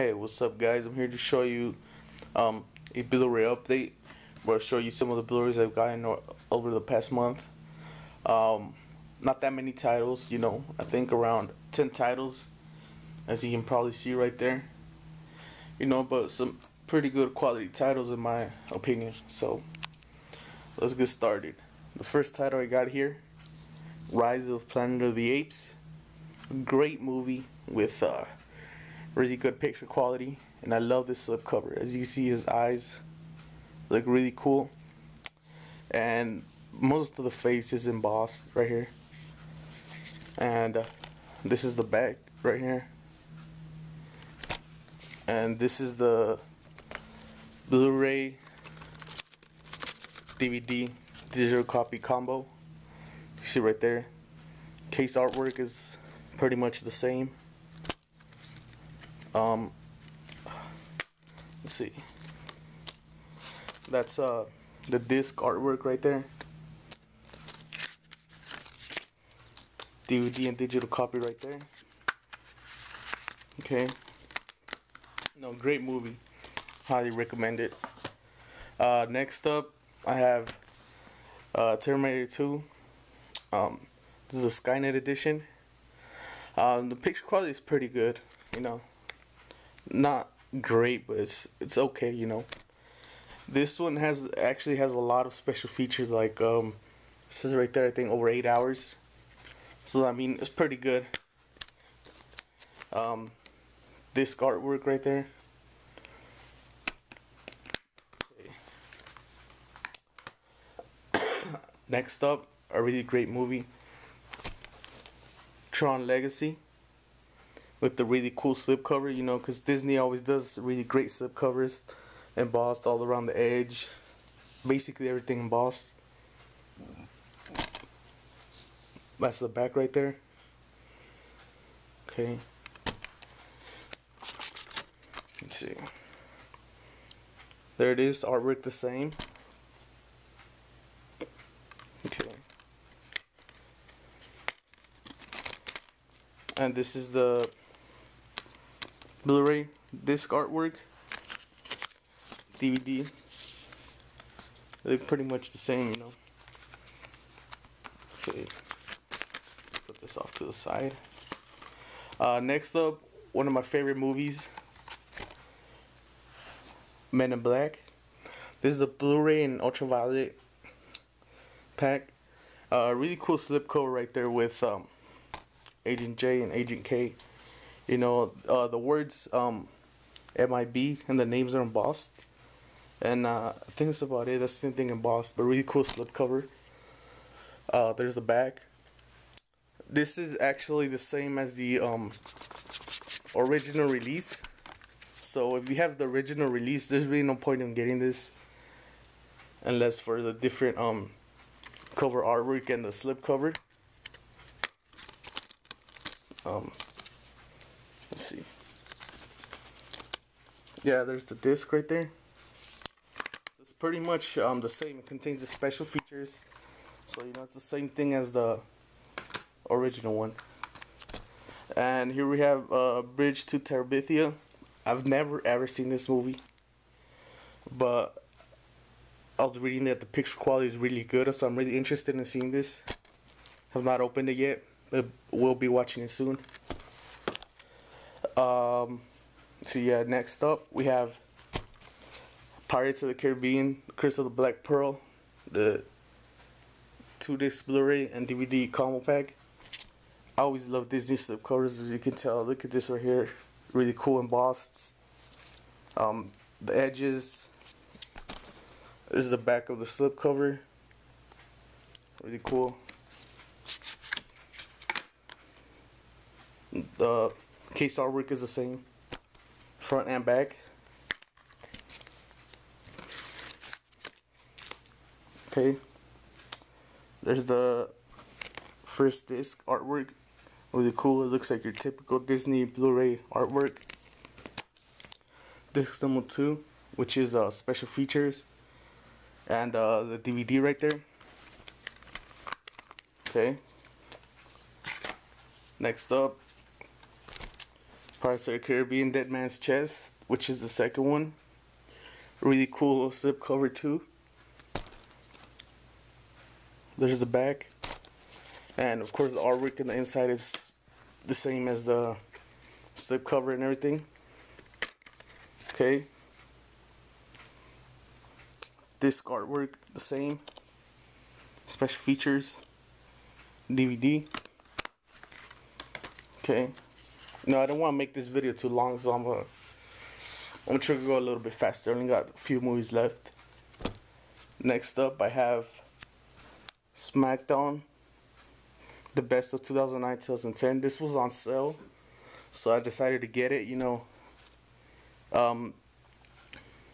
Hey, what's up, guys? I'm here to show you um, a Blu-ray update. Where I'll show you some of the Blu-rays I've gotten over the past month. Um, not that many titles, you know. I think around 10 titles, as you can probably see right there. You know, but some pretty good quality titles in my opinion. So, let's get started. The first title I got here, Rise of Planet of the Apes. Great movie with uh, really good picture quality and I love this slipcover as you see his eyes look really cool. And most of the face is embossed right here. And uh, this is the back right here. And this is the Blu-ray DVD digital copy combo. You see right there. Case artwork is pretty much the same um, let's see. That's uh the disc artwork right there. DVD and digital copy right there. Okay. No, great movie. Highly recommend it. Uh, next up, I have uh, Terminator 2. Um, this is a Skynet edition. Um, the picture quality is pretty good, you know not great, but it's it's okay, you know. This one has actually has a lot of special features like um it says right there I think over 8 hours. So I mean, it's pretty good. Um this artwork right there. Next up, a really great movie. Tron Legacy with the really cool slipcover, you know, because Disney always does really great slipcovers embossed all around the edge. Basically everything embossed. That's the back right there. Okay. Let's see. There it is, artwork the same. Okay. And this is the Blu-ray disc artwork, DVD. They're pretty much the same, you know. Okay, put this off to the side. Uh, next up, one of my favorite movies, Men in Black. This is the Blu-ray and ultraviolet pack. Uh, really cool slipcover right there with um, Agent J and Agent K you know uh, the words um, MIB and the names are embossed. And uh, I think that's about it that's the same thing embossed but really cool slipcover uh, there's the back. This is actually the same as the um, original release. So if you have the original release there's really no point in getting this unless for the different um, cover artwork and the slipcover um, Let's see. Yeah, there's the disc right there. It's pretty much um, the same. It contains the special features. So, you know, it's the same thing as the original one. And here we have uh, Bridge to Terabithia. I've never ever seen this movie. But I was reading that the picture quality is really good. So I'm really interested in seeing this. Have not opened it yet. But we'll be watching it soon. Um, so yeah, next up we have Pirates of the Caribbean, Curse of the Black Pearl, the two disc Blu-ray and DVD combo pack. I always love Disney slipcovers, as you can tell. Look at this right here, really cool embossed. Um, the edges. This is the back of the slipcover. Really cool. The Case artwork is the same, front and back. Okay, there's the first disc artwork, really cool. It looks like your typical Disney Blu-ray artwork. Disc number two, which is uh, special features, and uh, the DVD right there. Okay. Next up, Pirates Caribbean Dead Man's Chest, which is the second one. Really cool slip cover too. There's the back. And of course the artwork on the inside is the same as the slip cover and everything. Okay. Disc artwork the same. Special features. DVD. Okay. No, I don't want to make this video too long, so I'm gonna I'm gonna try to go a little bit faster. I only got a few movies left. Next up, I have SmackDown, the best of 2009 2010. This was on sale, so I decided to get it. You know, um,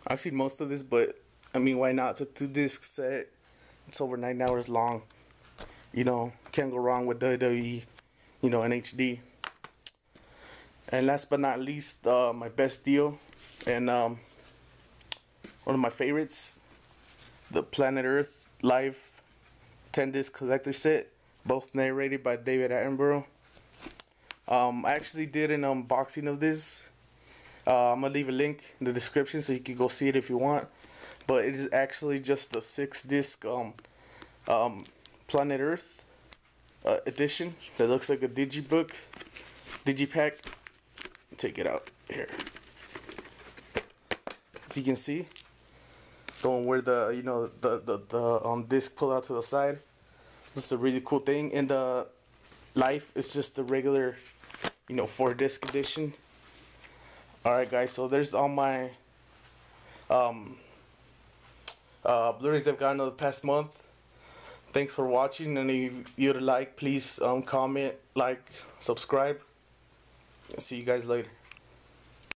I've seen most of this, but I mean, why not? It's a two disc set. It's over nine hours long. You know, can't go wrong with WWE. You know, in HD. And last but not least, uh, my best deal and um, one of my favorites, the Planet Earth Life 10 disc collector set, both narrated by David Attenborough. Um, I actually did an unboxing of this. Uh, I'm gonna leave a link in the description so you can go see it if you want. But it is actually just a six disc um, um, Planet Earth uh, edition that looks like a digibook, digipack. Take it out here. As you can see, going where the you know the the the um disc pull out to the side. This is a really cool thing. And the life is just the regular, you know, four disc edition. Alright guys, so there's all my um uh Blu-rays I've gotten over the past month. Thanks for watching and if you'd like please um comment, like, subscribe. See you guys later.